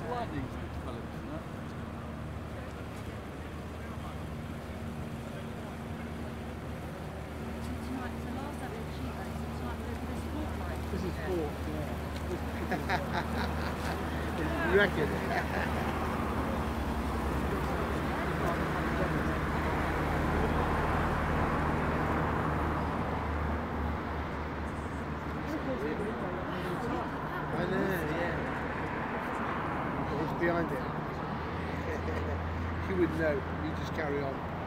lightning colours, isn't it? This is four. Yeah. you reckon? I know, yeah. It's behind it. you would know. You just carry on.